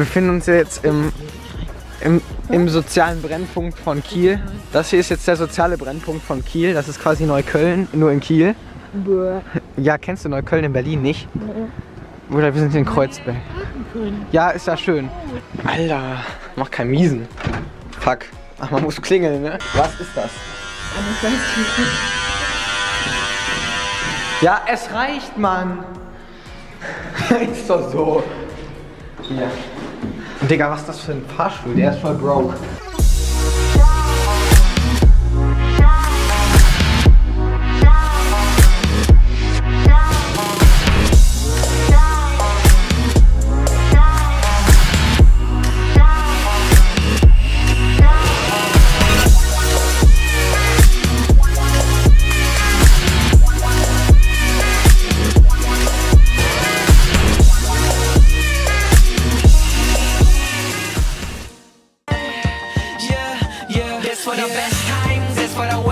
befinden uns jetzt im, im, im sozialen Brennpunkt von Kiel. Das hier ist jetzt der soziale Brennpunkt von Kiel. Das ist quasi Neukölln, nur in Kiel. Ja, kennst du Neukölln in Berlin nicht? Oder wir sind in Kreuzberg. Ja, ist ja schön. Alter, mach kein Miesen. Fuck. Ach, man muss klingeln, ne? Was ist das? Ja, es reicht, Mann. ist doch so. Ja. Digga, was ist das für ein Fahrstuhl? Der ist voll broke. For the best times, it's for the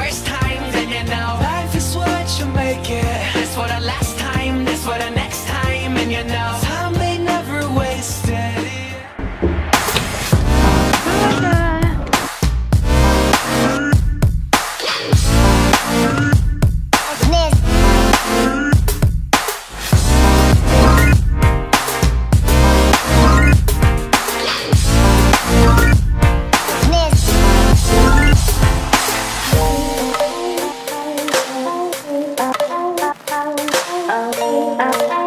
up.